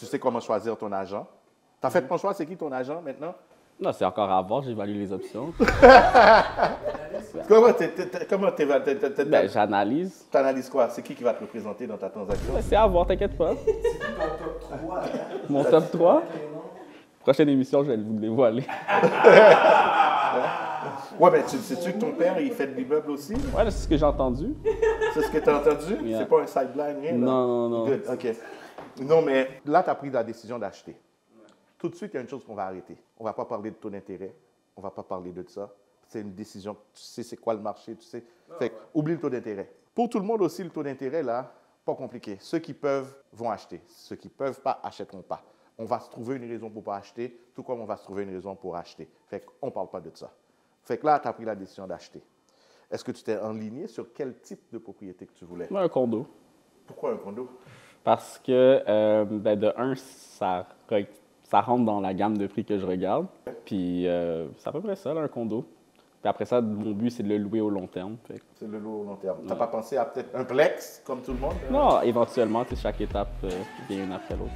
Tu sais comment choisir ton agent. Tu as fait ton choix, c'est qui ton agent maintenant? Non, c'est encore à voir, j'évalue les options. Comment tu Ben, j'analyse. t'analyses quoi? C'est qui qui va te représenter dans ta transaction? Ouais, c'est à voir, t'inquiète pas. Mon top 3? Prochaine émission, je vais vous le dévoiler. Ouais, ben tu sais-tu que ton père, il fait de l'immeuble aussi? Ouais, c'est ce que j'ai entendu. C'est ce que tu as entendu? Yeah. C'est pas un sideline, rien? là? Non, non, non. Good, OK. Non, mais là, tu as pris la décision d'acheter. Tout de suite, il y a une chose qu'on va arrêter. On ne va pas parler de taux d'intérêt. On ne va pas parler de ça. C'est une décision. Tu sais c'est quoi le marché, tu sais. Fait que, oublie le taux d'intérêt. Pour tout le monde aussi, le taux d'intérêt, là, pas compliqué. Ceux qui peuvent vont acheter. Ceux qui ne peuvent pas, achèteront pas. On va se trouver une raison pour ne pas acheter, tout comme on va se trouver une raison pour acheter. Fait qu'on ne parle pas de ça. Fait que là, tu as pris la décision d'acheter. Est-ce que tu t'es enligné sur quel type de propriété que tu voulais? Ouais, un condo. Pourquoi un condo? Parce que, euh, ben, de un, ça, re- ça rentre dans la gamme de prix que je regarde. Puis, euh, c'est à peu près ça, là, un condo. Puis après ça, mon but, c'est de le louer au long terme. C'est le lot au long terme. T'as pas pensé à peut-être un plex, comme tout le monde? Non, éventuellement, tu sais, chaque étape euh, vient une après l'autre.